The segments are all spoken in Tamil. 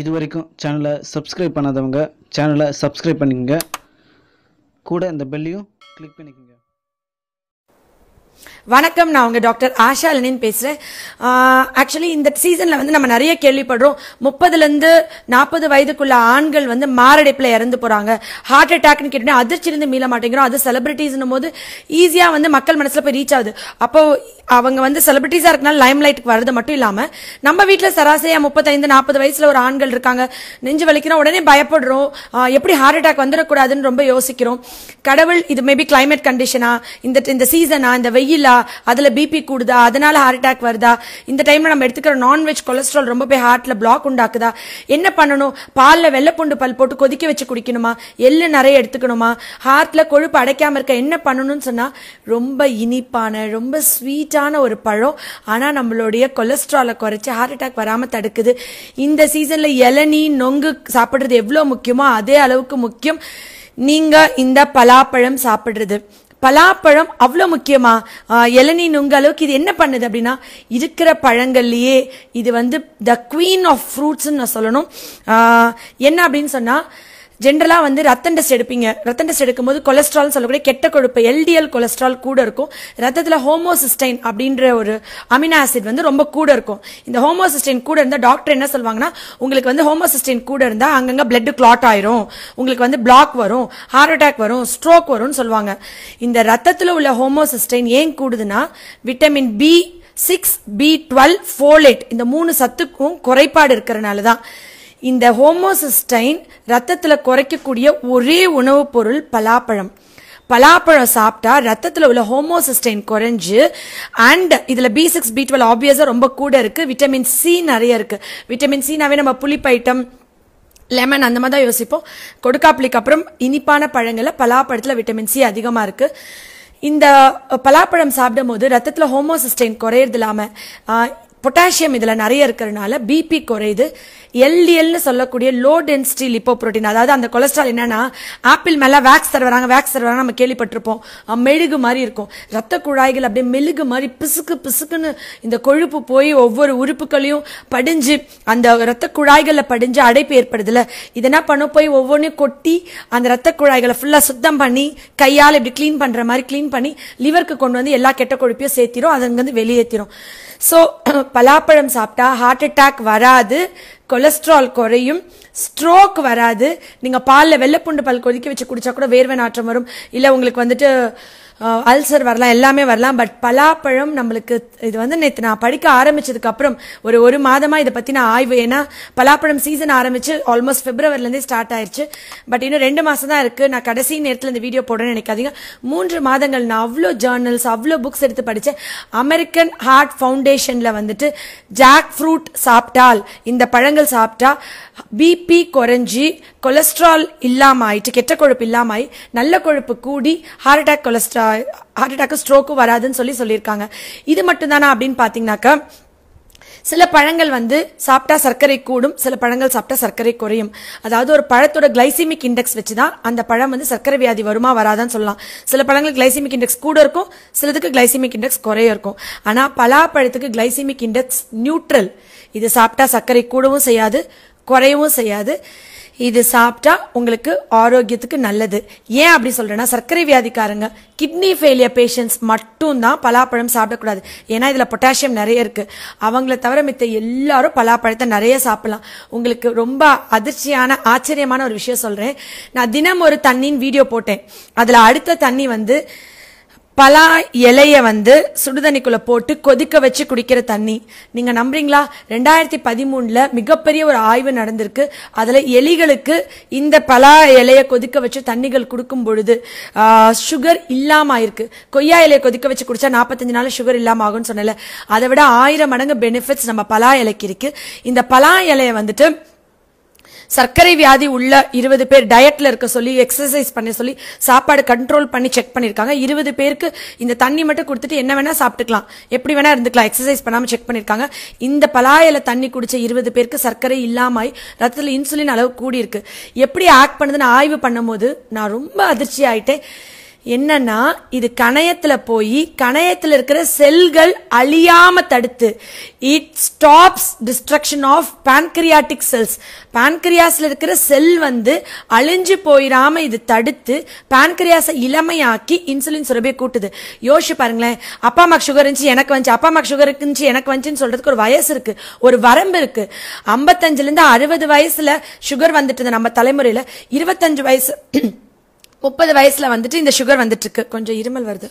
இது வரைக்கும் சேனலை சப்ஸ்கிரைப் பண்ணாதவங்க சேனலை சப்ஸ்கிரைப் பண்ணிக்கங்க. கூட இந்த பெல்லையும் கிளிக் பண்ணிக்கோங்க. வணக்கம் நான் உங்கள் டாக்டர் ஆஷா லெனின் பேசுகிறேன் ஆக்சுவலி இந்த சீசனில் வந்து நம்ம நிறைய கேள்விப்படுறோம். முப்பதுலேருந்து நாற்பது வயதுக்குள்ள ஆண்கள் வந்து மாரடைப்பில் இறந்து போகிறாங்க ஹார்ட் அட்டாக்னு கேட்டோன்னா அதிர்ச்சியிலிருந்து மீள மாட்டேங்கிறோம். அது செலிபிரிட்டிஸ்னும் போது ஈஸியாக வந்து மக்கள் மனசில் போய் ரீச் ஆகுது. அப்போது அவங்க வந்து செலிபிரிட்டிஸாக இருக்கனால லைம் லைட்டுக்கு வர்றது மட்டும் இல்லாமல் நம்ம வீட்டில் சராசரியாக முப்பத்தைந்து நாற்பது வயசில் ஒரு ஆண்கள் இருக்காங்க. நெஞ்சு வலிக்கிறோம் உடனே பயப்படுறோம். எப்படி ஹார்ட் அட்டாக் வந்துடக்கூடாதுன்னு ரொம்ப யோசிக்கிறோம். கடவுள் இது மேபி கிளைமேட் கண்டிஷனா இந்த இந்த சீசனா இந்த வெயிலா அதில் பிபி கூடுதா? அதனால ஹார்ட் அட்டாக் வருதா? இந்த டைமில் நம்ம எடுத்துக்கிற நான்வெஜ் கொலஸ்ட்ரால் ரொம்ப போய் ஹார்ட்டில் பிளாக் உண்டாக்குதா? என்ன பண்ணணும்? பாலில் வெள்ளைப்பூண்டு பல் போட்டு கொதிக்க வச்சு குடிக்கணுமா? எள்ளு நிறைய எடுத்துக்கணுமா? ஹார்ட்டில் கொழுப்பு அடைக்காமல் இருக்க என்ன பண்ணணும்னு சொன்னால் ரொம்ப இனிப்பான ரொம்ப ஸ்வீட்டான ஒரு பழம். ஆனால் நம்மளுடைய கொலஸ்ட்ராலை குறைச்சி ஹார்ட் அட்டாக் வராமல் தடுக்குது. இந்த சீசனில் இளநீ நொங்கு சாப்பிட்றது எவ்வளோ முக்கியமோ அதே அளவுக்கு முக்கியம். நீங்கள் இந்த பலாப்பழம் சாப்பிட்றது. பலாப்பழம் அவ்வளோ முக்கியமா? இளநீ நுங்க அளவுக்கு இது என்ன பண்ணுது அப்படின்னா இருக்கிற பழங்கள்லேயே இது வந்து த குவீன் ஆஃப் ஃப்ரூட்ஸ்னு நான் சொல்லணும். என்ன அப்படின்னு சொன்னால் ஜென்ரலாக வந்து ரத்தம் டெஸ்ட் எடுப்பீங்க. ரத்தம் டெஸ்ட் எடுக்கும்போது கொலஸ்ட்ரால் சொல்லக்கூடிய கெட்ட கொழுப்பு எல்டிஎல் கொலஸ்ட்ரால் கூட இருக்கும். ரத்தத்தில் ஹோமோசிஸ்டைன் அப்படின்ற ஒரு அமினோ ஆசிட் வந்து ரொம்ப கூட இருக்கும். இந்த ஹோமோசிஸ்டைன் கூட இருந்தால் டாக்டர் என்ன சொல்லுவாங்கன்னா உங்களுக்கு வந்து ஹோமோசிஸ்டைன் கூட இருந்தால் அங்கங்கே பிளட் கிளாட் ஆயிரும். உங்களுக்கு வந்து பிளாக் வரும் ஹார்ட் அட்டாக் வரும் ஸ்ட்ரோக் வரும்னு சொல்லுவாங்க இந்த ரத்தத்தில் உள்ள ஹோமோசிஸ்டைன் ஏன் கூடுதுன்னா vitamin B six B twelve folate இந்த மூணு சத்துக்கும் குறைபாடு இருக்கிறனால தான் இந்த ஹோமோசிஸ்டைன் ரத்தத்தில் குறைக்கக்கூடிய ஒரே உணவுப் பொருள் பலாப்பழம். பலாப்பழம் சாப்பிட்டா ரத்தத்தில் உள்ள ஹோமோசிஸ்டைன் குறைஞ்சு அண்ட் இதில் பி சிக்ஸ் பி டுவெல் ஆப்வியஸாக ரொம்ப கூட இருக்கு. விட்டமின் சி நிறைய இருக்கு. விட்டமின் சினாவே நம்ம புளிப்பு ஐட்டம் லெமன் அந்த மாதிரி தான் யோசிப்போம். கொடுக்காப்புளிக்கு அப்புறம் இனிப்பான பழங்களில் பலாப்பழத்தில் விட்டமின் சி அதிகமாக இருக்கு. இந்த பலாப்பழம் சாப்பிடும் போது ஹோமோசிஸ்டைன் குறையறது இல்லாமல் பொட்டாசியம் இதில் நிறைய இருக்கிறதுனால பிபி குறையுது. எல்டிஎல்னு சொல்லக்கூடிய லோ டென்சிட்டி லிப்போ புரோட்டீன் அதாவது அந்த கொலஸ்ட்ரால் என்னன்னா ஆப்பிள் மேலே வேக்ஸ் தருவாங்க வேக்ஸ் தருவாங்க நம்ம கேள்விப்பட்டிருப்போம். மெழுகு மாதிரி இருக்கும். ரத்த குழாய்கள் அப்படியே மெழுகு மாதிரி பிசுக்கு பிசுக்குன்னு இந்த கொழுப்பு போய் ஒவ்வொரு உறுப்புகளையும் படிஞ்சு அந்த ரத்த குழாய்களில் படிஞ்சு அடைப்பு ஏற்படுதுல. இது என்ன பண்ணும்? போய் ஒவ்வொன்றையும் கொட்டி அந்த ரத்த குழாய்களை ஃபுல்லாக சுத்தம் பண்ணி கையால் இப்படி க்ளீன் பண்ணுற மாதிரி க்ளீன் பண்ணி லிவருக்கு கொண்டு வந்து எல்லா கெட்ட கொழுப்பையும் சேர்த்திரும் அது அங்கேருந்து வெளியேற்றிரும் ஸோ பலாப்பழம் சாப்பிட்டா ஹார்ட் அட்டாக் வராது கொலஸ்ட்ரால் குறையும் ஸ்ட்ரோக் வராது. நீங்கள் பாலில் வெள்ளைப்பூண்டு பல் கொதிக்க வச்சு குடிச்சா கூட வேர்வை நாற்றம் வரும். இல்லை உங்களுக்கு வந்துட்டு அல்சர் வரலாம் எல்லாமே வரலாம். பட் பலாப்பழம் நம்மளுக்கு இது வந்து நேற்று நான் படிக்க ஆரம்பிச்சதுக்கப்புறம் ஒரு ஒரு மாதமாக இதை பத்தின ஆய்வு ஏன்னா பலாப்பழம் சீசன் ஆரம்பிச்சு ஆல்மோஸ்ட் ஃபிப்ரவரிலேருந்தே ஸ்டார்ட் ஆயிடுச்சு பட் இன்னும் ரெண்டு மாதம் தான் இருக்குது நான் கடைசி நேரத்தில் இந்த வீடியோ போடுறேன்னு நினைக்காதீங்க. மூன்று மாதங்கள் நான் அவ்வளோ ஜேர்னல்ஸ் அவ்வளோ புக்ஸ் எடுத்து படித்தேன் அமெரிக்கன் ஹார்ட் ஃபவுண்டேஷனில் வந்துட்டு ஜாக் ஃப்ரூட் சாப்பிட்டால் இந்த பழங்கள் சாப்பிட்டா பிபி குறைஞ்சி கொலஸ்ட்ரால் இல்லாம ஆயிட்டு கெட்ட கொழுப்பு இல்லாமல் ஆகி நல்ல கொழுப்பு கூடி heart attack cholesterol heart attack ஸ்ட்ரோக்கும் வராதுன்னு சொல்லி சொல்லியிருக்காங்க. இது மட்டும்தானா அப்படின்னு பார்த்தீங்கன்னாக்கா சில பழங்கள் வந்து சாப்பிட்டா சர்க்கரை கூடும் சில பழங்கள் சாப்பிட்டா சர்க்கரை குறையும். அதாவது ஒரு பழத்தோட கிளைசிமிக் இண்டெக்ஸ் வச்சு தான் அந்த பழம் வந்து சர்க்கரை வியாதி வருமா வராதான்னு சொல்லலாம். சில பழங்கள் கிளைசிமிக் இண்டெக்ஸ் கூட இருக்கும் சிலதுக்கு கிளைசிமிக் இண்டெக்ஸ் குறைய இருக்கும். ஆனால் பலாப்பழத்துக்கு கிளைசிமிக் இண்டெக்ஸ் நியூட்ரல் இது சாப்பிட்டா சர்க்கரை கூடவும் செய்யாது குறையவும் செய்யாது. இது சாப்பிட்டா உங்களுக்கு ஆரோக்கியத்துக்கு நல்லது. ஏன் அப்படி சொல்கிறேன்னா சர்க்கரை வியாதிக்காரங்க கிட்னி ஃபெயிலியர் பேஷண்ட்ஸ் மட்டும் தான் பலாப்பழம் சாப்பிடக்கூடாது. ஏன்னா இதில் பொட்டாசியம் நிறைய இருக்குது அவங்கள தவிர மித்த எல்லாரும் பலாப்பழத்தை நிறைய சாப்பிடலாம். உங்களுக்கு ரொம்ப அதிர்ச்சியான ஆச்சரியமான ஒரு விஷயம் சொல்கிறேன் நான் தினம் ஒரு தண்ணின்னு வீடியோ போட்டேன். அதில் அடுத்த தண்ணி வந்து பலா இலையை வந்து சுடுதண்ணிக்குள்ளே போட்டு கொதிக்க வச்சு குடிக்கிற தண்ணி. நீங்கள் நம்புறீங்களா? ரெண்டாயிரத்தி பதிமூணில் மிகப்பெரிய ஒரு ஆய்வு நடந்திருக்கு. அதில் எலிகளுக்கு இந்த பலா இலையை கொதிக்க வச்சு தண்ணிகள் கொடுக்கும் பொழுது சுகர் இல்லாமல் ஆயிருக்கு கொய்யா இலையை கொதிக்க வச்சு குடிச்சா நாற்பத்தஞ்சு நாள் சுகர் இல்லாமல் ஆகும்னு சொன்னல அதை விட ஆயிரம் மடங்கு பெனிஃபிட்ஸ் நம்ம பலா இலைக்கு இருக்குது இந்த பலா இலையை வந்துட்டு சர்க்கரை வியாதி உள்ள இருபது பேர் டயட்ல இருக்க சொல்லி எக்ஸசைஸ் பண்ண சொல்லி சாப்பாடு கண்ட்ரோல் பண்ணி செக் பண்ணியிருக்காங்க இருபது பேருக்கு இந்த தண்ணி மட்டும் கொடுத்துட்டு என்ன வேணா சாப்பிட்டுக்கலாம். எப்படி வேணா இருந்துக்கலாம். எக்ஸசைஸ் பண்ணாம செக் பண்ணியிருக்காங்க இந்த பலாயில தண்ணி குடிச்ச இருபது பேருக்கு சர்க்கரை இல்லாமல் ரத்தத்தில் இன்சுலின் அளவு கூடியிருக்கு. எப்படி ஆக்ட் பண்ணுதுன்னு ஆய்வு பண்ணும்போது நான் ரொம்ப அதிர்ச்சி ஆயிட்டேன். என்னன்னா இது கணையத்துல போய் கணையத்தில் இருக்கிற செல்கள் அழியாம தடுத்து it stops destruction of pancreatic cells pancreasல இருக்கிற செல் வந்து அழிஞ்சு போயிடாம இது தடுத்து பான்கிரியாஸை இளமையாக்கி இன்சுலின் சுரபியை கூட்டுது. யோசிச்சு பாருங்களேன் அப்பா அம்மா சுகர் இருந்துச்சு எனக்கு வந்துச்சு அப்பா அம்மா சுகர் இருந்துச்சு எனக்கு வந்துச்சுன்னு சொல்றதுக்கு ஒரு வயசு இருக்கு. ஒரு வரம்பு இருக்கு. ஐம்பத்தஞ்சுல இருந்து அறுபது வயசுல சுகர் வந்துட்டு நம்ம தலைமுறையில. இருபத்தஞ்சு வயசு முப்பது வயசில் வந்துட்டு இந்த சுகர் வந்துட்டுருக்கு. கொஞ்சம் இருமல் வருது.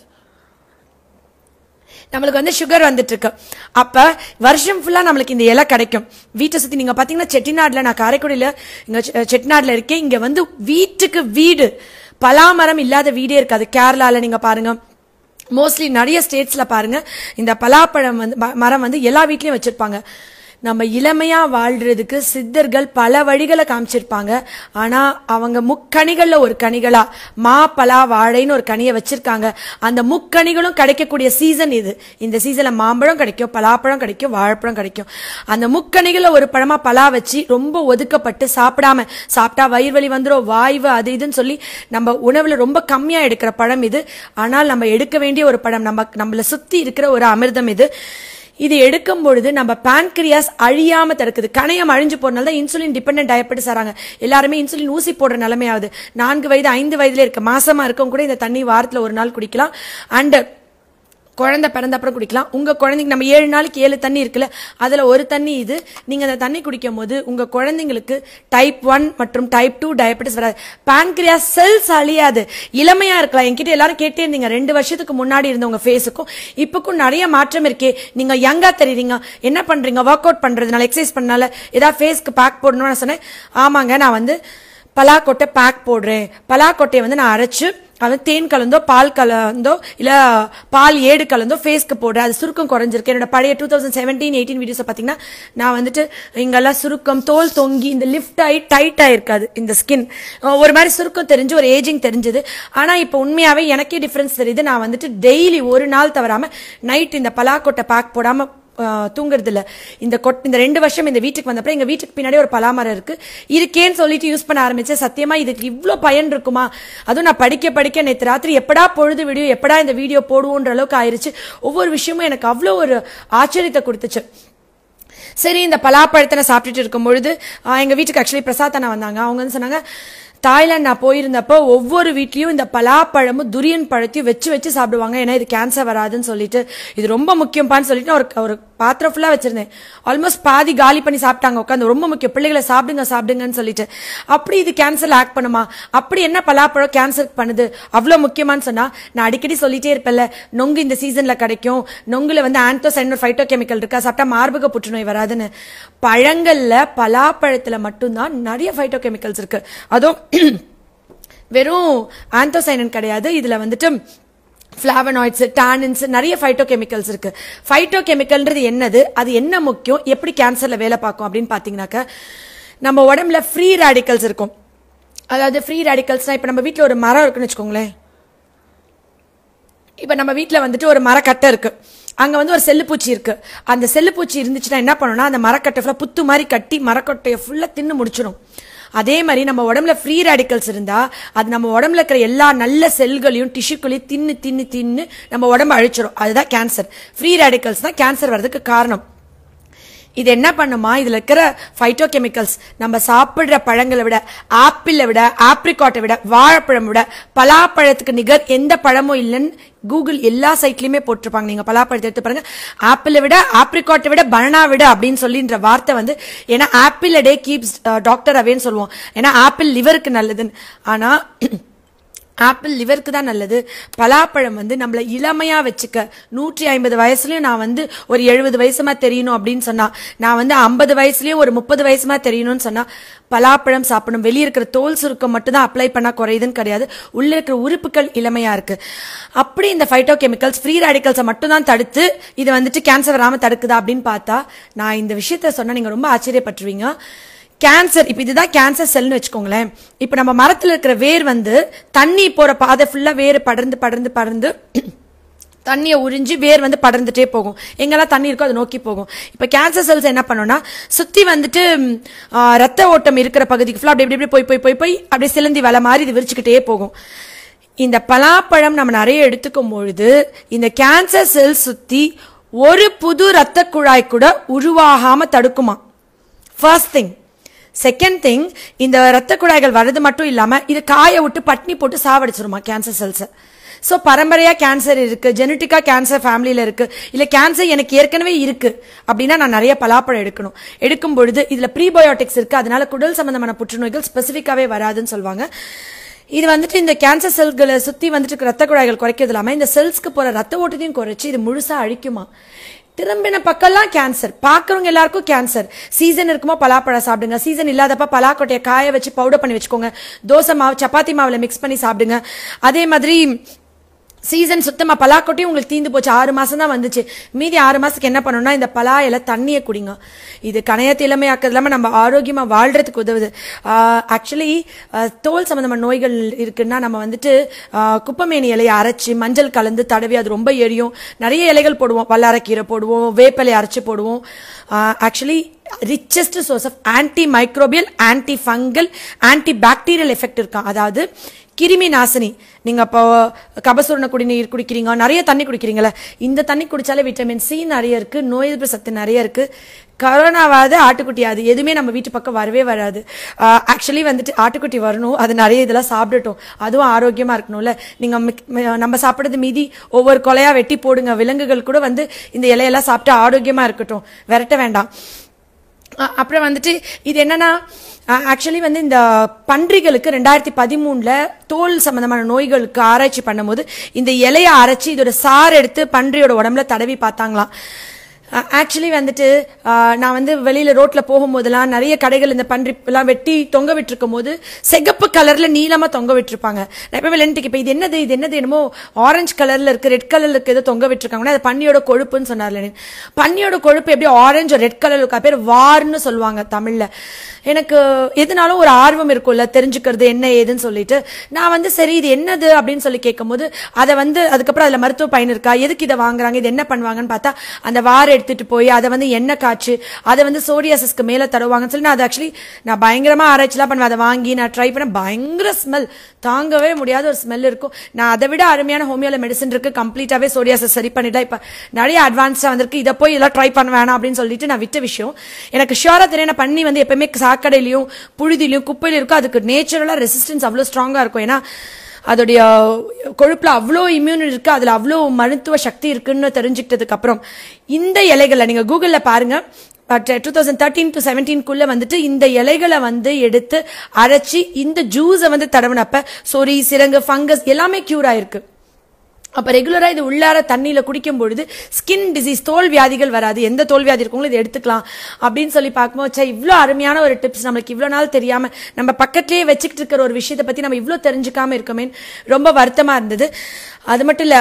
நம்மளுக்கு வந்து சுகர் வந்துட்டுருக்கு. அப்போ வருஷம் ஃபுல்லாக நம்மளுக்கு இந்த இலை கிடைக்கும். வீட்டை சுற்றி நீங்கள் பார்த்தீங்கன்னா செட்டிநாட்டில் நான் காரைக்குடியில் இங்கே செட்டிநாட்டில் இருக்கேன். இங்கே வந்து வீட்டுக்கு வீடு. பலாமரம் இல்லாத வீடே இருக்காது. கேரளாவில் நீங்கள் பாருங்கள் மோஸ்ட்லி நிறைய ஸ்டேட்ஸில் பாருங்கள் இந்த பலாப்பழம் வந்து ம- மரம் வந்து எல்லா வீட்லேயும் வச்சுருப்பாங்க. நம்ம இளமையா வாழ்றதுக்கு சித்தர்கள் பல வழிகளை காமிச்சிருப்பாங்க. ஆனா அவங்க முக்கணிகள்ல ஒரு கனிகளா மா பலா வாழைன்னு ஒரு கனியை வச்சிருக்காங்க. அந்த முக்கணிகளும் கிடைக்கக்கூடிய சீசன் இது. இந்த சீசன்ல மாம்பழம் கிடைக்கும் பலாப்பழம் கிடைக்கும் வாழைப்பழம் கிடைக்கும். அந்த முக்கணிகள்ல ஒரு பழமா பலா வச்சு ரொம்ப ஒதுக்கப்பட்டு சாப்பிடாம சாப்பிட்டா வயிறு வலி வந்துடும் வாய்வு அது இதுன்னு சொல்லி நம்ம உணவுல ரொம்ப கம்மியா எடுக்கிற பழம் இது. ஆனால் நம்ம எடுக்க வேண்டிய ஒரு பழம் நம்ம நம்மள சுத்தி இருக்கிற ஒரு அமிர்தம் இது. இது எடுக்கும் பொழுது நம்ம பான்கிரியாஸ் அழியாம தடுக்குது. கணையம் அழிஞ்சு போறதுனால தான் இன்சுலின் டிபெண்டன்ட் டயபெட்டிஸ் ஆறாங்க. எல்லாருமே இன்சுலின் ஊசி போடுற நிலைமையாவது நான்கு வயது ஐந்து வயதுல இருக்க மாசமா இருக்கவங்க கூட இந்த தண்ணி வாரத்தில் ஒரு நாள் குடிக்கலாம். அண்ட் குழந்தை பிறந்த அப்புறம் குடிக்கலாம். உங்கள் குழந்தைங்க நம்ம ஏழு நாளைக்கு ஏழு தண்ணி இருக்குல்ல அதில் ஒரு தண்ணி இது நீங்கள் அந்த தண்ணி குடிக்கும் போது உங்கள் குழந்தைங்களுக்கு டைப் ஒன் மற்றும் டைப் டூ டயபெட்டிஸ் வராது. Pancreas செல்ஸ் அழியாது. இளமையாக இருக்கலாம். என்கிட்ட எல்லாரும் கேட்டே இருந்தீங்க. ரெண்டு வருஷத்துக்கு முன்னாடி இருந்தவங்க ஃபேஸுக்கும் இப்போக்கும் நிறைய மாற்றம் இருக்கே. நீங்கள் யங்காக தெரியுறீங்க. என்ன பண்ணுறீங்க ஒர்க் அவுட் பண்ணுறதுனால எக்ஸசைஸ் பண்ணால ஏதாவது ஃபேஸ்க்கு பேக் போடணும்னு சொன்னேன். ஆமாங்க நான் வந்து பலாக்கொட்டை பேக் போடுறேன். பலாக்கொட்டையை வந்து நான் அரைச்சு அதாவது தேன் கலந்தோ பால் கலந்தோ இல்லை பால் ஏடு கலந்தோ ஃபேஸ்க்கு போடுறேன். அது சுருக்கம் குறைஞ்சிருக்கு. என்னோட பழைய டூ தௌசண்ட் செவன்டீன் எயிட்டீன் வீடியோஸை பார்த்தீங்கன்னா நான் வந்துட்டு இங்கெல்லாம் சுருக்கம் தோல் தொங்கி இந்த லிஃப்ட் ஆகி டைட் ஆகிருக்காது இந்த ஸ்கின் ஒரு மாதிரி சுருக்கம் தெரிஞ்சு ஒரு ஏஜிங் தெரிஞ்சது. ஆனால் இப்போ உண்மையாகவே எனக்கே டிஃப்ரென்ஸ் தெரியுது. நான் வந்துட்டு டெய்லி ஒரு நாள் தவறாமல் நைட் இந்த பலாக்கொட்டை பேக் போடாமல் தூங்குறது இல்லை இந்த கொட் இந்த ரெண்டு வருஷம் இந்த வீட்டுக்கு வந்தப்பறம் எங்கள் வீட்டுக்கு பின்னாடி ஒரு பலாமரம் இருக்குது இருக்கேன்னு சொல்லிட்டு யூஸ் பண்ண ஆரம்பித்தேன் சத்தியமாக இதுக்கு இவ்வளோ பயன் இருக்குமா? அதுவும் நான் படிக்க படிக்க நேற்று ராத்திரி எப்படா பொழுது வீடியோ எப்படா இந்த வீடியோ போடுவோன்ற அளவுக்கு ஆயிடுச்சு ஒவ்வொரு விஷயமும் எனக்கு அவ்வளோ ஒரு ஆச்சரியத்தை கொடுத்துச்சு. சரி இந்த பலாப்பழத்தை நான் சாப்பிட்டுட்டு இருக்கும் பொழுது எங்கள் வீட்டுக்கு ஆக்சுவலி பிரசாத் அண்ணா வந்தாங்க. அவங்க வந்து சொன்னாங்க தாய்லாந்து நான் போயிருந்தப்போ ஒவ்வொரு வீட்லேயும் இந்த பலாப்பழமும் துரியன் பழத்தையும் வச்சு வச்சு சாப்பிடுவாங்க. ஏன்னா இது கேன்சர் வராதுன்னு சொல்லிட்டு இது ரொம்ப முக்கியம்பான்னு சொல்லிட்டு நான் ஒரு ஒரு பாத்திரம் ஃபுல்லாக வச்சிருந்தேன். ஆல்மோஸ்ட் பாதி காலி பண்ணி சாப்பிட்டாங்க. உட்காந்து ரொம்ப முக்கியம். பிள்ளைகளை சாப்பிடுங்க சாப்பிடுங்கன்னு சொல்லிட்டு. அப்படி இது கேன்சர் ஆக்ட் பண்ணுமா? அப்படி என்ன பலாப்பழம் கேன்சர் பண்ணுது? அவ்வளோ முக்கியமான்னு சொன்னால் நான் அடிக்கடி சொல்லிட்டே இருப்பேன்ல. நொங்கு இந்த சீசனில் கிடைக்கும். நொங்குல வந்து ஆன்டோசைன் ஒரு ஃபைட்டோ கெமிக்கல் இருக்கா? சாப்பிட்டா மார்பக புற்றுநோய் வராதுன்னு. பழங்களில் பலாப்பழத்தில் மட்டும்தான் நிறைய ஃபைட்டோ கெமிக்கல்ஸ் இருக்கு. அதுவும் வெறும் ஆந்தோசைனன் கிடையாது. இதில் வந்துட்டு ஃப்ளாவனாய்ட்ஸ் டானின்ஸ் நிறைய ஃபைட்டோ கெமிக்கல்ஸ் இருக்கு. ஃபைட்டோ கெமிக்கல்ன்றது என்னது? அது என்ன முக்கியம்? எப்படி கேன்சரில் வேலை பார்க்கும் அப்படின்னு பார்த்தீங்கன்னாக்கா நம்ம உடம்புல ஃப்ரீ ரேடிக்கல்ஸ் இருக்கும். அதாவது ஃப்ரீ ரேடிக்கல்ஸ்னால் இப்போ நம்ம வீட்டில் ஒரு மரம் இருக்குன்னு வச்சுக்கோங்களேன். இப்போ நம்ம வீட்டில் வந்துட்டு ஒரு மரக்கட்டை இருக்கு. அங்கே வந்து ஒரு செல்லுப்பூச்சி இருக்கு. அந்த செல்லுப்பூச்சி இருந்துச்சுன்னா என்ன பண்ணணும்னா அந்த மரக்கட்டை ஃபுல்லாக புத்து மாதிரி கட்டி மரக்கட்டையை ஃபுல்லாக தின்னு முடிச்சிடும். அதே மாதிரி நம்ம உடம்புல ஃப்ரீ ரேடிக்கல்ஸ் இருந்தால் அது நம்ம உடம்புல இருக்கிற எல்லா நல்ல செல்களையும் டிஷ்யூக்களையும் தின்னு தின்னு தின்னு நம்ம உடம்பு அழிச்சிடும் அதுதான் கேன்சர் ஃப்ரீ ரேடிக்கல்ஸ் தான் கேன்சர் வர்றதுக்கு காரணம். இது என்ன பண்ணுமா? இதில் இருக்கிற ஃபைட்டோ கெமிக்கல்ஸ் நம்ம சாப்பிட்ற பழங்களை விட ஆப்பிளை விட ஆப்ரிகாட்டை விட வாழைப்பழம் விட பலாப்பழத்துக்கு நிகர் எந்த பழமும் இல்லைன்னு கூகுள் எல்லா சைட்லையுமே போட்டிருப்பாங்க. நீங்கள் பலாப்பழத்தை எடுத்து பாருங்க. ஆப்பிளை விட ஆப்ரிகாட்டை விட பனனா விட அப்படின்னு சொல்லின்ற வார்த்தை வந்து ஏன்னா ஆப்பிள் டே கீப்ஸ் டாக்டர் அவேன்னு சொல்லுவோம். ஏன்னா ஆப்பிள் லிவருக்கு நல்லதுன்னு. ஆனால் ஆப்பிள் லிவருக்கு தான் நல்லது. பலாப்பழம் வந்து நம்மளை இளமையாக வச்சுக்க. நூற்றி ஐம்பது வயசுலேயும் நான் வந்து ஒரு எழுபது வயசுமா தெரியணும் அப்படின்னு சொன்னால் நான் வந்து ஐம்பது வயசுலேயும் ஒரு முப்பது வயசுமா தெரியணும்னு சொன்னால் பலாப்பழம் சாப்பிடணும். வெளியே இருக்கிற தோல் சுருக்கம் மட்டும் தான் அப்ளை பண்ணால் குறையுதுன்னு கிடையாது. உள்ளே இருக்கிற உறுப்புகள் இளமையாக இருக்குது அப்படி இந்த ஃபைட்டோ கெமிக்கல்ஸ் ஃப்ரீ ரேடிக்கல்ஸை மட்டும் தான் தடுத்து இது வந்துட்டு கேன்சர் வராமல் தடுக்குதா அப்படின்னு பார்த்தா நான் இந்த விஷயத்த சொன்னால் நீங்கள் ரொம்ப ஆச்சரியப்பட்டுருவீங்க. கேன்சர் இப்போ இதுதான் கேன்சர் செல்னு வச்சுக்கோங்களேன். இப்போ நம்ம மரத்தில் இருக்கிற வேர் வந்து தண்ணி போகிற பாதை ஃபுல்லாக வேர் படர்ந்து படர்ந்து படர்ந்து தண்ணியை உறிஞ்சி வேர் வந்து படர்ந்துட்டே போகும். எங்கெல்லாம் தண்ணி இருக்கோ அதை நோக்கி போகும். இப்போ கேன்சர் செல்ஸ் என்ன பண்ணும்னா சுற்றி வந்துட்டு ரத்த ஓட்டம் இருக்கிற பகுதிக்கு ஃபுல்லாக அப்படி இப்படி இப்படி போய் போய் போய் போய் அப்படியே சிலந்தி வலை மாதிரி இது விரிச்சுக்கிட்டே போகும். இந்த பலாப்பழம் நம்ம நிறைய எடுத்துக்கும் பொழுது இந்த கேன்சர் செல் சுற்றி ஒரு புது ரத்த குழாய் கூட உருவாகாமல் தடுக்குமா? ஃபர்ஸ்ட் திங் செகண்ட் திங் இந்த இரத்த குழாய்கள் வர்றது மட்டும் இல்லாமல் இது காய விட்டு பட்னி போட்டு சாவடிச்சிருமா கேன்சர் செல்ஸை ஸோ பரம்பரையாக கேன்சர் இருக்குது ஜெனட்டிக்காக கேன்சர் ஃபேமிலியில் இருக்குது இல்லை கேன்சர் எனக்கு ஏற்கனவே இருக்குது அப்படின்னா நான் நிறைய பலாப்பழம் எடுக்கணும். எடுக்கும் பொழுது இதில் ப்ரீபயோட்டிக்ஸ் இருக்குது அதனால குடல் சம்பந்தமான புற்றுநோய்கள் ஸ்பெசிஃபிக்காகவே வராதுன்னு சொல்லுவாங்க. இது வந்துட்டு இந்த கேன்சர் செல்களை சுற்றி வந்துட்டு ரத்த குழாய்கள் குறைக்கிறது இல்லாமல் இந்த செல்ஸ்க்கு போகிற ரத்த ஓட்டத்தையும் குறைச்சி இது முழுசாக அழிக்குமா? திரும்பின பக்கம்லாம் கேன்சர் பார்க்குறவங்க எல்லாருக்கும் கேன்சர் சீசன் இருக்குமோ பலாப்பழம் சாப்பிடுங்க. சீசன் இல்லாதப்ப பலாக்கொட்டையை காய வச்சு பவுடர் பண்ணி வச்சுக்கோங்க. தோசை மாவு சப்பாத்தி மாவில் மிக்ஸ் பண்ணி சாப்பிடுங்க. அதே மாதிரி சீசன் சுத்தமாக பலா கொட்டி உங்களுக்கு தீந்து போச்சு. ஆறு மாதம் தான் வந்துச்சு. மீதி ஆறு மாதத்துக்கு என்ன பண்ணணும்னா இந்த பலா இலை தண்ணியை குடிங்க. இது கணையத்தை இளமையாக்கிறது இல்லாமல் நம்ம ஆரோக்கியமாக வாழ்கிறதுக்கு உதவுது. ஆக்சுவலி தோல் சம்மந்தமான நோய்கள் இருக்குன்னா நம்ம வந்துட்டு குப்பமேனி இலையை அரைச்சி மஞ்சள் கலந்து தடவி அது ரொம்ப எரியும். நிறைய இலைகள் போடுவோம். பல்லாரக்கீரை போடுவோம். வேப்பிலை அரைச்சி போடுவோம். Actually richest source of antimicrobial antifungal antibacterial effect இருக்கான் அதாவது கிருமி நாசினி. நீங்கள் இப்போ கபசூரண குடிநீர் குடிக்கிறீங்க நிறைய தண்ணி குடிக்கிறீங்களே இந்த தண்ணி குடித்தாலே விட்டமின் சி நிறைய இருக்குது நோய் எதிர்ப்பு சக்தி நிறைய இருக்குது கரோனாவாது ஆட்டுக்குட்டியாது எதுவுமே நம்ம வீட்டு பக்கம் வரவே வராது. ஆக்சுவலி வந்துட்டு ஆட்டுக்குட்டி வரணும் அது நிறைய இதெல்லாம் சாப்பிடட்டும். அதுவும் ஆரோக்கியமாக இருக்கணும்ல. நீங்கள் மிக்- நம்ம சாப்பிட்றது மீதி ஒவ்வொரு கொலையாக வெட்டி போடுங்க. விலங்குகள் கூட வந்து இந்த இலையெல்லாம் சாப்பிட்டு ஆரோக்கியமாக இருக்கட்டும். விரட்ட வேண்டாம். அப்புறம் வந்துட்டு இது என்னன்னா ஆக்சுவலி வந்து இந்த பன்றிகளுக்கு ரெண்டாயிரத்தி பதிமூணில் தோல் சம்பந்தமான நோய்களுக்கு ஆராய்ச்சி பண்ணும்போது இந்த இலையை அரைச்சி இதோட சாறு எடுத்து பன்றியோட உடம்புல தடவி பார்த்தாங்களாம். Uh, ஆக்சுவலி வந்துட்டு uh, நான் வந்து வெளியில ரோட்ல போகும்போதெல்லாம் நிறைய கடைகள் இந்த பன்றி எல்லாம் வெட்டி தொங்க விட்டுருக்கும் போது சிகப்பு கலர்ல நீளமா தொங்க விட்டுருப்பாங்க. நான் எப்பவுமே லென்ட்டுக்கு இப்போ இது என்னது இது என்னது என்னமோ ஆரஞ்சு கலர்ல இருக்கு ரெட் கலர்ல இருக்கு ஏதோ தொங்க விட்டுருக்காங்கன்னா அது பன்னியோட கொழுப்புன்னு சொன்னார் பன்னியோட கொழுப்பு எப்படி ஆரஞ்சு ரெட் கலர்ல இருக்கா. பேர் வார்னு சொல்லுவாங்க தமிழ்ல. எனக்கு எதுனாலும் ஒரு ஆர்வம் இருக்கும்ல தெரிஞ்சுக்கிறது என்ன ஏதுன்னு சொல்லிட்டு. நான் வந்து சரி இது என்னது அப்படின்னு சொல்லி கேட்கும்போது அதை வந்து அதுக்கப்புறம் அதுல மருத்துவ பயன் இருக்கா? எதுக்கு இதை வாங்குறாங்க? இது என்ன பண்ணுவாங்கன்னு பார்த்தா அந்த வார் எடுத்துட்டு போய் அதை வந்து எண்ணெய் காய்ச்சி அதை வந்து சோடியாசஸ்க்கு மேலே தருவாங்கன்னு சொல்லி நான் அதை ஆக்சுவலி நான் பயங்கரமாக ஆராய்ச்சிலாம் பண்ணுவேன். அதை வாங்கி நான் ட்ரை பண்ண பயங்கர ஸ்மெல் தாங்கவே முடியாத ஒரு ஸ்மெல் இருக்கும். நான் அதை விட அருமையான ஹோமியோல மெடிசன் இருக்கு. கம்ப்ளீட்டாகவே சோடியாசஸ் சரி பண்ணிட்டா இப்போ நிறைய அட்வான்ஸாக வந்திருக்கு. இதை போய் எல்லாம் ட்ரை பண்ண வேணாம் அப்படின்னு சொல்லிட்டு நான் விட்ட விஷயம். எனக்கு ஷியோரா தெரியும் நான் பண்ணி வந்து எப்பவுமே சாக்கடையிலையும் புழுதிலையும் குப்பையிலையும் இருக்கும். அதுக்கு நேச்சுரலாக ரெசிஸ்டன்ஸ் அவ்வளோ ஸ்ட்ராங்காக இருக்கும். ஏன்னா அதோடைய கொழுப்பில் அவ்வளோ இம்யூன் இருக்குது அதில் அவ்வளோ மருத்துவ சக்தி இருக்குன்னு தெரிஞ்சுக்கிட்டதுக்கப்புறம் இந்த இலைகளை நீங்கள் கூகுளில் பாருங்கள் but two thousand thirteen to செவன்டீன்குள்ளே வந்துட்டு இந்த இலைகளை வந்து எடுத்து அரைச்சி இந்த ஜூஸை வந்து தடவினப்ப சொரி சிரங்கு ஃபங்கஸ் எல்லாமே க்யூர் ஆயிருக்கு. அப்போ ரெகுலராக இது உள்ளார தண்ணியில் குடிக்கும் பொழுது ஸ்கின் டிசீஸ் தோல் வியாதிகள் வராது. எந்த தோல் வியாதி இருக்கவங்களும் இதை எடுத்துக்கலாம். அப்படின்னு சொல்லி பார்க்கும்போது ச்சே, இவ்வளோ அருமையான ஒரு டிப்ஸ் நம்மளுக்கு இவ்வளோ நாள் தெரியாமல் நம்ம பக்கத்துலேயே வச்சுக்கிட்டு இருக்கிற ஒரு விஷயத்தை பற்றி நம்ம இவ்வளோ தெரிஞ்சுக்காம இருக்கோமேன்னு ரொம்ப வருத்தமாக இருந்தது. அது மட்டும் இல்ல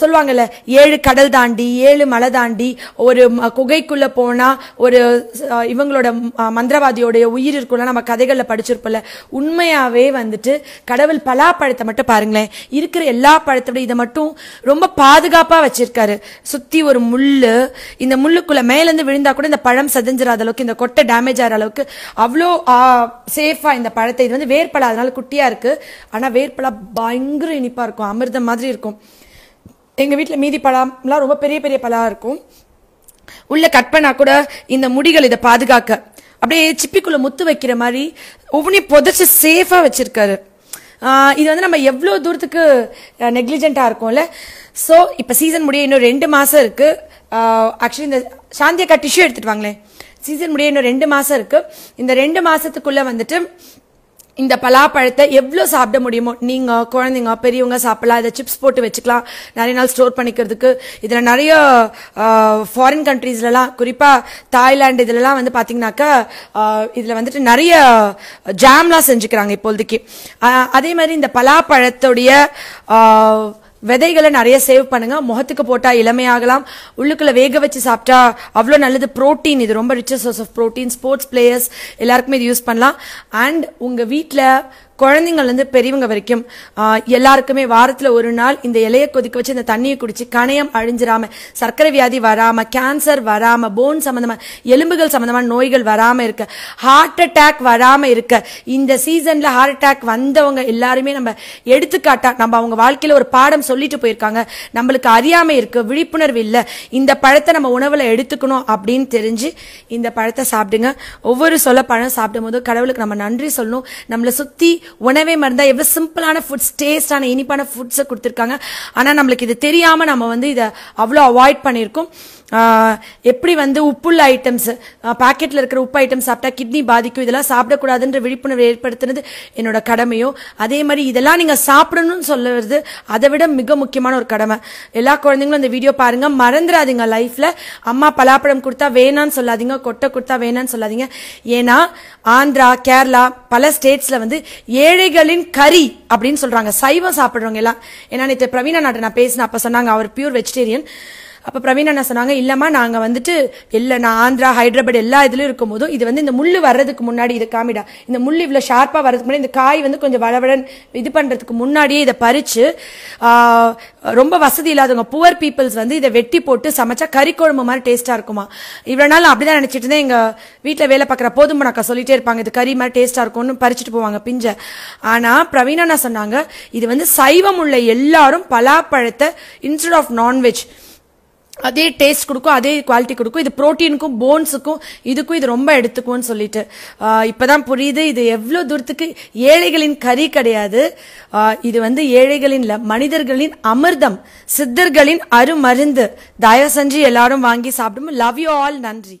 சொல்லுவாங்கல்ல ஏழு கடல் தாண்டி ஏழு மலை தாண்டி ஒரு ம- குகைக்குள்ள போனா ஒரு இவங்களோட ம- மந்திரவாதியோடைய உயிர் இருக்குள்ள நம்ம கதைகள்ல படிச்சிருப்போம்ல. உண்மையாவே வந்துட்டு கடவுள் பலாப்பழத்தை மட்டும் பாருங்களேன். இருக்கிற எல்லா பழத்தோட இதை மட்டும் ரொம்ப பாதுகாப்பா வச்சிருக்காரு. சுத்தி ஒரு முள்ளு இந்த முள்ளுக்குள்ள மேலேருந்து விழுந்தா கூட இந்த பழம் செதஞ்சிடாத அளவுக்கு இந்த கொட்டை டேமேஜ் ஆகிற அளவுக்கு அவ்வளோ சேஃபா இந்த பழத்தை இது வந்து வேர்பலா அதனால குட்டியா இருக்கு. ஆனா வேர்பலா பயங்கர இனிப்பா இருக்கும் அமிர்தம் மாதிரி இருக்கும். எங்கள் வீட்டில் மீதி பழம்லாம் ரொம்ப பெரிய பெரிய பழம் இருக்கும். உள்ளே கட் பண்ணால் கூட இந்த முடிகள் இதை பாதுகாக்க. அப்படியே சிப்பிக்குள்ளே முத்து வைக்கிற மாதிரி ஒவ்வொன்றையும் புதைச்சி சேஃபாக வச்சுருக்காரு. இது வந்து நம்ம எவ்வளோ தூரத்துக்கு நெக்லிஜெண்ட்டாக இருக்கும்ல? ஸோ இப்போ சீசன் முடிய இன்னும் ரெண்டு மாதம் இருக்கு. ஆக்சுவலி இந்த சாந்தியக்கா டிஷ்யூ எடுத்துட்டு வாங்களேன். சீசன் முடிய இன்னும் ரெண்டு மாதம் இருக்கு. இந்த ரெண்டு மாதத்துக்குள்ளே வந்துட்டு இந்த பலாப்பழத்தை எவ்வளோ சாப்பிட முடியுமோ நீங்கள் குழந்தைங்க பெரியவங்க சாப்பிடலாம் இதை சிப்ஸ் போட்டு வச்சுக்கலாம் நிறைய நாள் ஸ்டோர் பண்ணிக்கிறதுக்கு. இதில் நிறைய ஃபாரின் கண்ட்ரீஸ்லலாம் குறிப்பாக தாய்லாந்து இதுலலாம் வந்து பார்த்தீங்கன்னாக்கா இதில் வந்துட்டு நிறைய ஜாம்லாம் செஞ்சுக்கிறாங்க இப்போதைக்கு. அதே மாதிரி இந்த பலாப்பழத்துடைய விதைகளை நிறைய சேவ் பண்ணுங்க. முகத்துக்கு போட்டா இளமையாகலாம். உள்ளுக்குள்ள வேக வச்சு சாப்பிட்டா அவ்வளோ நல்லது. புரோட்டீன் இது ரொம்ப riches source of protein sports players எல்லாருக்குமே இது யூஸ் பண்ணலாம். அண்ட் உங்க வீட்டில் குழந்தைங்கள்லேருந்து பெரியவங்க வரைக்கும் எல்லாருக்குமே வாரத்தில் ஒரு நாள் இந்த இலையை கொதிக்க வச்சு இந்த தண்ணியை குடிச்சு கணையம் அழிஞ்சிராம சர்க்கரை வியாதி வராமல் கேன்சர் வராமல் போன் சம்மந்தமாக எலும்புகள் சம்மந்தமான நோய்கள் வராமல் இருக்க ஹார்ட் அட்டாக் வராமல் இருக்க இந்த சீசனில் ஹார்ட் அட்டாக் வந்தவங்க எல்லாருமே நம்ம எடுத்துக்காட்டா நம்ம அவங்க வாழ்க்கையில் ஒரு பாடம் சொல்லிட்டு போயிருக்காங்க. நம்மளுக்கு அறியாமை இருக்கு விழிப்புணர்வு இல்லை. இந்த பழத்தை நம்ம உணவில் எடுத்துக்கணும் அப்படின்னு தெரிஞ்சு இந்த பழத்தை சாப்பிடுங்க. ஒவ்வொரு சொல்ல பழம் சாப்பிடும் போது கடவுளுக்கு நம்ம நன்றி சொல்லணும். நம்மளை சுற்றி உணவே மருந்தா எவ்வளோ சிம்பிளான ஃபுட்ஸ் டேஸ்டான இனிப்பான ஃபுட்ஸை கொடுத்துருக்காங்க. ஆனால் நம்மளுக்கு இது தெரியாமல் நம்ம வந்து இதை அவ்வளோ அவாய்ட் பண்ணியிருக்கோம். எப்படி வந்து உப்புள்ள ஐட்டம்ஸ் பாக்கெட்டில் இருக்கிற உப்பு ஐட்டம் சாப்பிட்டா கிட்னி பாதிக்கும் இதெல்லாம் சாப்பிடக்கூடாதுன்ற விழிப்புணர்வு ஏற்படுத்துனது என்னோட கடமையோ. அதே மாதிரி இதெல்லாம் நீங்கள் சாப்பிடணும்னு சொல்லுறது அதை விட மிக முக்கியமான ஒரு கடமை. எல்லா குழந்தைங்களும் இந்த வீடியோ பாருங்க மறந்துடாதீங்க லைஃப்பில் அம்மா பலாப்பழம் கொடுத்தா வேணான்னு சொல்லாதீங்க கொட்டை கொடுத்தா வேணான்னு சொல்லாதீங்க. ஏன்னா ஆந்திரா கேரளா பல ஸ்டேட்ஸில் வந்து ஏழைகளின் கறி அப்படின்னு சொல்கிறாங்க சைவம் சாப்பிட்றவங்க எல்லாம். ஏன்னா நேற்று பிரவீனா நாட்டை நான் பேசினேன் அப்போ சொன்னாங்க அவர் பியூர் வெஜிடேரியன் அப்போ பிரவீன் அண்ணா சொன்னாங்க இல்லைம்மா நாங்கள் வந்துட்டு இல்லை நான் ஆந்திரா ஹைதராபாத் எல்லா இதுலையும் இருக்கும் போதும் இது வந்து இந்த முள் வர்றதுக்கு முன்னாடி இது காமிடா. இந்த முள் இவ்வளோ ஷார்ப்பாக வர்றதுக்கு முன்னாடி இந்த காய் வந்து கொஞ்சம் வளவடன் இது பண்ணுறதுக்கு முன்னாடியே இதை பறித்து ரொம்ப வசதி இல்லாதவங்க புவர் பீப்புள்ஸ் வந்து இதை வெட்டி போட்டு சமைச்சா கறி குழம்பு மாதிரி டேஸ்ட்டாக இருக்குமா? இவ்வளோ நாள் அப்படி அப்படிதான் நினைச்சிட்டு இருந்தேன். எங்கள் வீட்டில் வேலை பார்க்குற போதும் அக்கா சொல்லிட்டே இருப்பாங்க இது கறி மாதிரி டேஸ்ட்டாக இருக்கும்னு பறிச்சுட்டு போவாங்க பிஞ்ச. ஆனால் பிரவீன் அண்ணா சொன்னாங்க இது வந்து சைவம் உள்ள எல்லாரும் பலாப்பழத்தை இன்ஸ்டெட் ஆஃப் நான்வெஜ் அதே டேஸ்ட் கொடுக்கும் அதே குவாலிட்டி கொடுக்கும். இது புரோட்டீனுக்கும் போன்ஸுக்கும் இதுக்கும் இது ரொம்ப எடுத்துக்கும்னு சொல்லிட்டு. இப்போ தான் புரியுது இது எவ்வளோ தூரத்துக்கு ஏழைகளின் கறி கிடையாது. இது வந்து ஏழைகளின் இல்லை மனிதர்களின் அமிர்தம் சித்தர்களின் அருமருந்து. தயவு செஞ்சு எல்லாரும் வாங்கி சாப்பிடும் லவ் யூ ஆல் நன்றி.